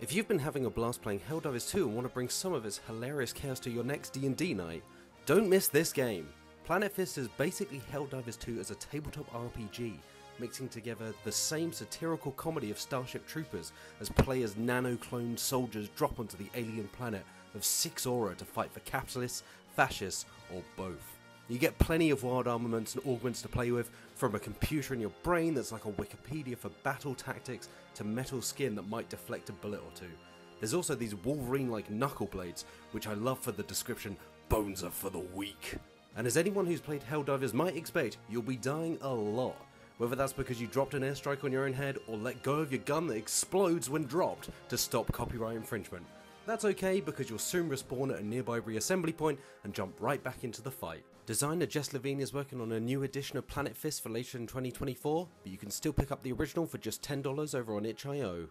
If you've been having a blast playing Helldivers 2 and want to bring some of its hilarious chaos to your next D&D night, don't miss this game. Planet Fist is basically Helldivers 2 as a tabletop RPG, mixing together the same satirical comedy of Starship Troopers as players nano-cloned soldiers drop onto the alien planet of Six Aura to fight for capitalists, fascists, or both. You get plenty of wild armaments and augments to play with, from a computer in your brain that's like a Wikipedia for battle tactics to metal skin that might deflect a bullet or two. There's also these Wolverine like knuckle blades, which I love for the description bones are for the weak. And as anyone who's played Helldivers might expect, you'll be dying a lot. Whether that's because you dropped an airstrike on your own head or let go of your gun that explodes when dropped to stop copyright infringement. That's okay because you'll soon respawn at a nearby reassembly point and jump right back into the fight. Designer Jess Levine is working on a new edition of Planet Fist for later in 2024, but you can still pick up the original for just $10 over on itch.io.